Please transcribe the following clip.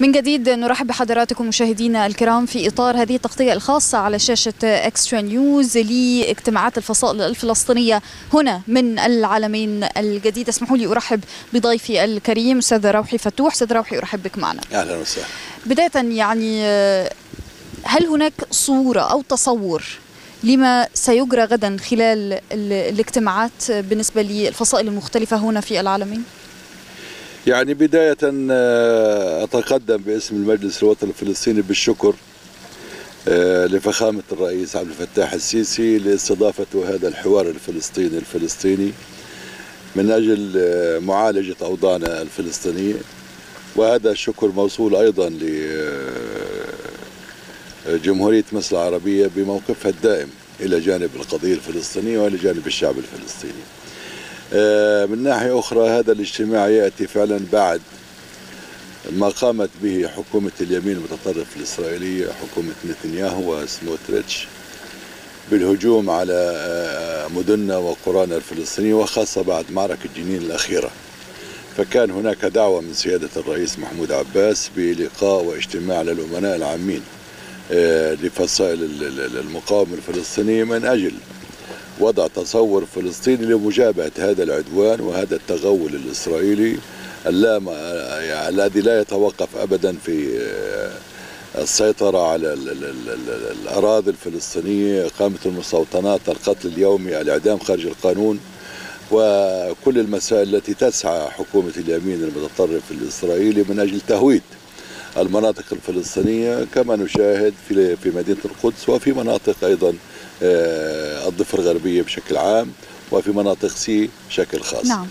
من جديد نرحب بحضراتكم مشاهدينا الكرام في إطار هذه التغطية الخاصة على شاشة إكسترا نيوز لاجتماعات الفصائل الفلسطينية هنا من العالمين الجديد. اسمحوا لي أرحب بضيفي الكريم أستاذ روحي فتوح. أستاذ روحي أرحب بك معنا. أهلا وسهلا. بداية يعني هل هناك صورة أو تصور لما سيجرى غدا خلال ال- الاجتماعات بالنسبة للفصائل المختلفة هنا في العالمين؟ يعني بداية آه، أتقدم باسم المجلس الوطني الفلسطيني بالشكر آه، لفخامة الرئيس عبد الفتاح السيسي لاستضافته هذا الحوار الفلسطيني الفلسطيني من أجل آه، معالجة أوضاعنا الفلسطينية. وهذا الشكر موصول أيضا لجمهورية مصر العربية بموقفها الدائم إلى جانب القضية الفلسطينية وإلى جانب الشعب الفلسطيني. من ناحية أخرى هذا الاجتماع يأتي فعلا بعد ما قامت به حكومة اليمين المتطرف الإسرائيلية حكومة نتنياهو وسموتريتش بالهجوم على آه، مدننا وقرانا الفلسطينية وخاصة بعد معركة جنين الأخيرة. فكان هناك دعوة من سيادة الرئيس محمود عباس بلقاء واجتماع للأمناء العامين آه، لفصائل ال- ال- المقاومة الفلسطينية من أجل وضع تصور فلسطيني لمجابهة هذا العدوان وهذا التغول الإسرائيلي الذي لا يتوقف أبدا في آه، السيطرة على ال- ال- ال- ال- الأراضي الفلسطينية إقامة المستوطنات القتل اليومي الإعدام خارج القانون وكل المسائل التي تسعى حكومة اليمين المتطرف الإسرائيلي من أجل تهويد المناطق الفلسطينية كما نشاهد في مدينة القدس وفي مناطق أيضا الضفة الغربية بشكل عام وفي مناطق سي بشكل خاص. نعم.